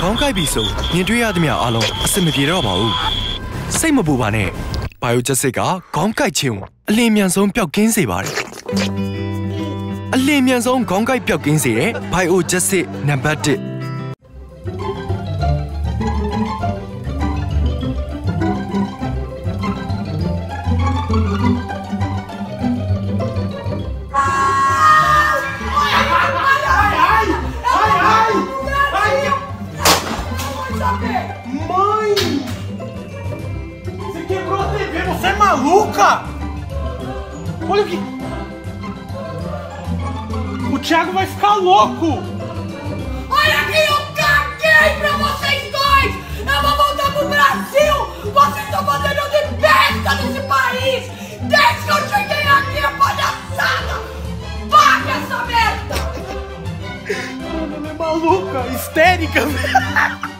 ခေါင်းကိုက်ပြီဆိုမြင်တွေ့ရသမျှအားလုံးအဆင်မပြေတော့ပါဘူးစိတ်မပူပါနဲ့ Biogesic ကခေါင်းကိုက်ခြင်းကိုအလင်းမြန်ဆုံးပျောက်ကင်းစေပါတယ်အလင်းမြန်ဆုံးခေါင်းကိုက်ပျောက်ကင်းစေတဲ့ Biogesic နံပါတ်1 Mãe! Você quebrou a TV, você é maluca? Olha o que. O Thiago vai ficar louco! Olha que eu caguei pra vocês dois! Eu vou voltar pro Brasil! Vocês estão fazendo eu de pesca nesse país! Desde que eu cheguei aqui, a palhaçada! Paga essa merda! Ela é maluca, histérica!